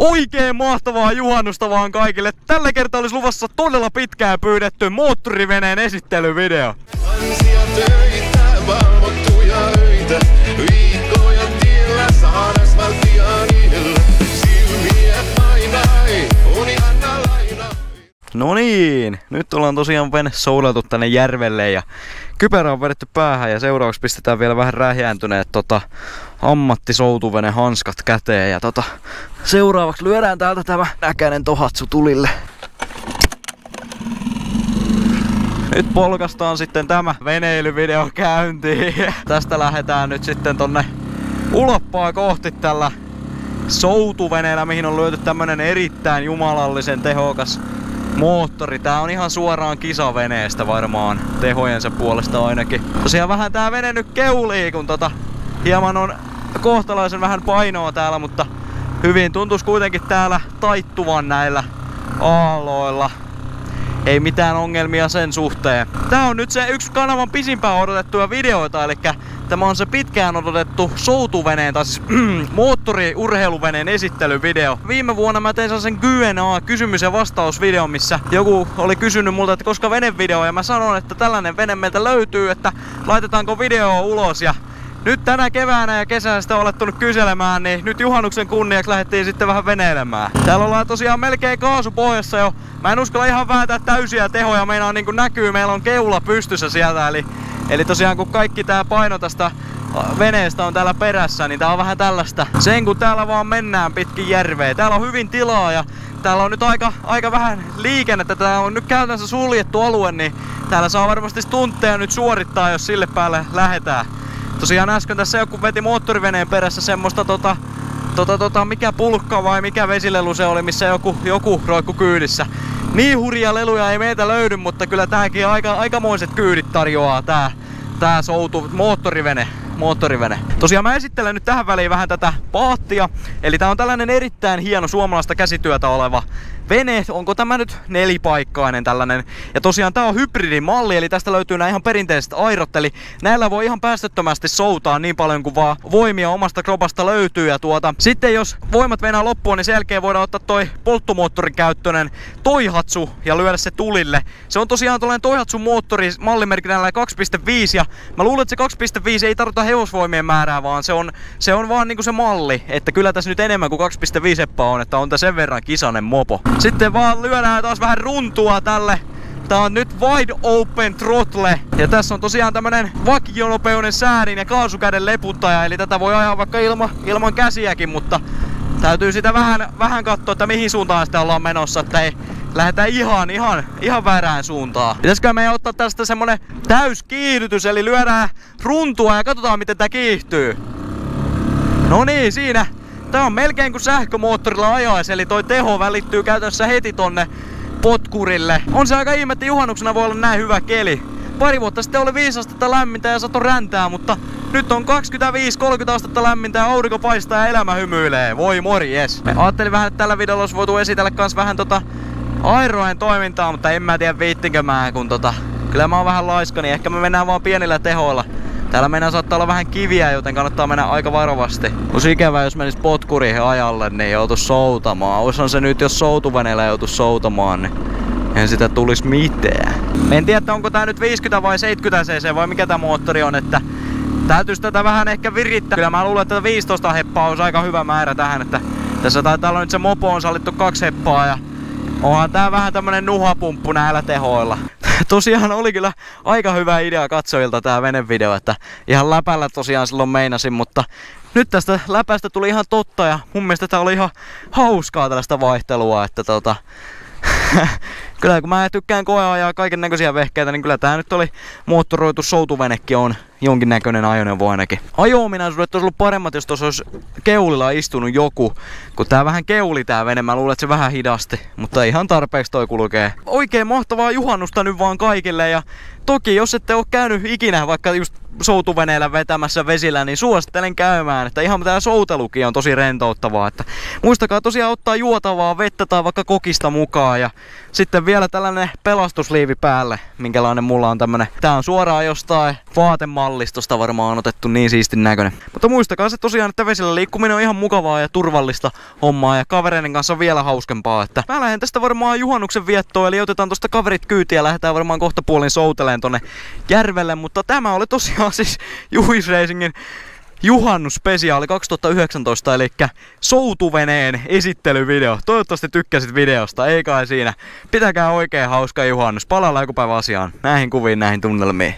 Oikein mahtavaa juhannusta vaan kaikille. Tällä kertaa olisi luvassa todella pitkään pyydetty moottoriveneen esittelyvideo. Ansia No niin, nyt ollaan tosiaan vene soudattu tänne järvelle ja kypärä on vedetty päähän ja seuraavaksi pistetään vielä vähän rähjääntyneet tota, ammattisoutuvene hanskat käteen ja tota, seuraavaksi lyödään täältä tämä näkäinen tohatsu tulille. Nyt polkastaan sitten tämä veneilyvideo käyntiin. Tästä lähdetään nyt sitten tonne uloppaa kohti tällä soutuveneellä, mihin on lyöty tämmönen erittäin jumalallisen tehokas moottori. Tää on ihan suoraan kisaveneestä varmaan, tehojensa puolesta ainakin. Tosiaan vähän tää vene nyt keulii, kun tota hieman on kohtalaisen vähän painoa täällä, mutta hyvin tuntuisi kuitenkin täällä taittuvan näillä aalloilla. Ei mitään ongelmia sen suhteen. Tää on nyt se yksi kanavan pisimpään odotettuja videoita, eli tämä on se pitkään odotettu soutuveneen, tai siis moottoriurheiluveneen esittelyvideo. Viime vuonna mä tein sen Q&A kysymys- ja vastausvideo, missä joku oli kysynyt multa, että koska venevideo, ja mä sanoin, että tällainen vene meiltä löytyy, että laitetaanko video ulos, ja nyt tänä keväänä ja kesänä sitä olettu kyselemään, niin nyt juhannuksen kunniaksi lähdettiin sitten vähän veneilemään. Täällä ollaan tosiaan melkein kaasupohjassa jo. Mä en uskalla ihan vääntää täysiä tehoja, meinaa niin kuin näkyy, meillä on keula pystyssä sieltä, eli, eli tosiaan kun kaikki tää paino tästä veneestä on täällä perässä, niin tää on vähän tällaista. Sen kun täällä vaan mennään pitkin järveä. Täällä on hyvin tilaa ja täällä on nyt aika, aika vähän liikennettä. Tää on nyt käytännössä suljettu alue, niin täällä saa varmasti tunteja nyt suorittaa, jos sille päälle lähetään. Tosiaan äsken tässä joku veti moottoriveneen perässä semmoista tota, tota, tota, mikä pulkka vai mikä vesilelu se oli, missä joku, joku roikku kyydissä. Niin hurja leluja ei meitä löydy, mutta kyllä tääkin aika, aikamoiset kyydit tarjoaa tää, tää soutu moottorivene moottorivene. Tosiaan mä esittelen nyt tähän väliin vähän tätä paattia. Eli tää on tällainen erittäin hieno suomalaista käsityötä oleva vene. Onko tämä nyt nelipaikkainen tällainen? Ja tosiaan tää on hybridimalli, eli tästä löytyy nämä ihan perinteiset airot. Eli näillä voi ihan päästöttömästi soutaa niin paljon kuin vaan voimia omasta kropasta löytyy. Ja tuota, sitten jos voimat venää loppuun, niin sen jälkeen voidaan ottaa toi polttomoottorin käyttöinen Toihatsu ja lyödä se tulille. Se on tosiaan tällainen Toihatsu moottori mallimerkinnällä 2.5 ja mä luulen, että se 2.5 ei tarkoita hevosvoimien määrää, vaan se on, se on vaan niinku se malli. Että kyllä tässä nyt enemmän kuin 2.5 eppää on, että on tässä sen verran kisanen mopo. Sitten vaan lyödään taas vähän runtua tälle Tää on nyt wide open throttle. Ja tässä on tosiaan tämmönen vakionopeuden säädin ja kaasukäden leputtaja. Eli tätä voi ajaa vaikka ilma, ilman käsiäkin, mutta täytyy sitä vähän, vähän katsoa, että mihin suuntaan sitä ollaan menossa, että ei lähdetään ihan, ihan, ihan väärään suuntaan. Pitäisikö meidän ottaa tästä semmonen täyskiihdytys, eli lyödään runtua ja katsotaan miten tää kiihtyy. No niin, siinä. Tää on melkein kuin sähkömoottorilla ajaisi, eli toi teho välittyy käytännössä heti tonne potkurille. On se aika ihme, että juhannuksena voi olla näin hyvä keli. Pari vuotta sitten oli 5 astetta lämmintä ja sato räntää, mutta nyt on 25-30 astetta lämmintä ja aurinko paistaa ja elämä hymyilee. Voi morjes. Me ajattelin vähän, että tällä videolla olisi voitu esitellä kans vähän tota Airoen toimintaa, mutta en mä tiedä viittinkö mä, kun tota, kyllä mä oon vähän laiska, niin ehkä me mennään vaan pienillä tehoilla. Täällä mennään saattaa olla vähän kiviä, joten kannattaa mennä aika varovasti. Olisi ikävä, jos menis potkuriin ajalle, niin joutuis soutamaan. Ois on se nyt, jos soutuveneellä joutuis soutamaan, niin en sitä tulisi mitään. En tiedä, onko tää nyt 50 vai 70 cc vai mikä tää moottori on, että täytyisi tätä vähän ehkä virittää. Kyllä mä luulen, että 15 heppaa olisi aika hyvä määrä tähän, että tässä taitaa olla nyt se mopo on sallittu kaksi heppaa ja onhan tää vähän tämmönen nuhapumppu näillä tehoilla. Tosiaan oli kyllä aika hyvä idea katsojilta tää venevideo, että ihan läpällä tosiaan silloin meinasin, mutta nyt tästä läpästä tuli ihan totta ja mun mielestä tää oli ihan hauskaa tällaista vaihtelua, että tota, kyllä kun mä tykkään koeajaa kaiken näköisiä vehkeitä, niin kyllä tää nyt oli moottoroitu soutuvenekin on jonkinnäköinen ajoneuvo ainakin. Ajo-ominaisuudet olisi ollut paremmat, jos tuossa olisi keulilla istunut joku. Kun tää vähän keuli tää vene, mä luulen, että se vähän hidasti. Mutta ihan tarpeeksi toi kulkee. Oikein mahtavaa juhannusta nyt vaan kaikille ja toki jos ette ole käynyt ikinä vaikka just soutuveneellä vetämässä vesillä, niin suosittelen käymään. Että ihan tää soutelukin on tosi rentouttavaa. Että muistakaa tosiaan ottaa juotavaa vettä tai vaikka kokista mukaan. Ja sitten vielä tällainen pelastusliivi päälle, minkälainen mulla on tämmönen. Tää on suoraan jostain vaatemallistosta varmaan otettu niin siistin näköinen. Mutta muistakaa se tosiaan, että vesillä liikkuminen on ihan mukavaa ja turvallista hommaa ja kavereiden kanssa vielä hauskempaa. Että mä lähden tästä varmaan juhannuksen viettoon, eli otetaan tosta kaverit kyytiä ja lähdetään varmaan kohta puolin souteleen tonne järvelle. Mutta tämä oli tosiaan siis Juhis Racingin juhannusspesiaali 2019, eli soutuveneen esittelyvideo. Toivottavasti tykkäsit videosta, ei kai siinä. Pitäkää oikein hauska juhannus. Palaillaan joku päivä asiaan. Näihin kuviin, näihin tunnelmiin.